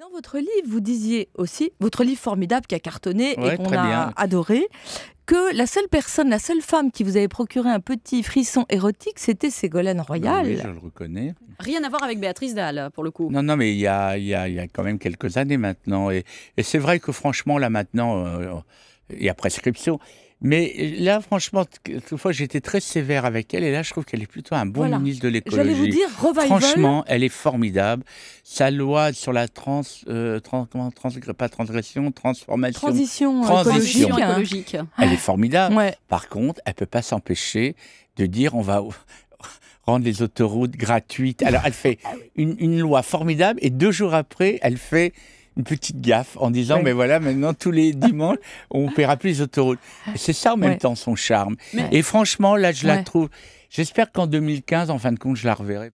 Dans votre livre, vous disiez aussi, votre livre formidable qui a cartonné Ouais, et qu'on a bien. adoré, que la seule personne, la seule femme qui vous avait procuré un petit frisson érotique, c'était Ségolène Royal. Oui, je le reconnais. Rien à voir avec Béatrice Dalle, pour le coup. Non, non, mais il y a, il y a- il y a quand même quelques années maintenant. Et, et c'est vrai que franchement, là maintenant, euh, il y a prescription. Mais là, franchement, toutefois, j'étais très sévère avec elle. Et là, je trouve qu'elle est plutôt un bon Voilà. ministre de J'allais vous l'écologie. dire, revival. Franchement, elle est formidable. Sa loi sur la trans, euh, trans- comment, trans- pas transgression, transformation, transition, Transition. écologique. Transition hein. écologique. elle est formidable. Ouais. Par contre, elle peut pas s'empêcher de dire on va rendre les autoroutes gratuites. Alors, elle fait Ah une, une loi formidable et deux jours après, elle fait une petite gaffe en disant mais voilà maintenant tous les dimanches on paiera plus les autoroutes. C'est ça en même Ouais. temps son charme. Mais- et franchement là je la trouve j'espère qu'en 2015 en fin de compte je la reverrai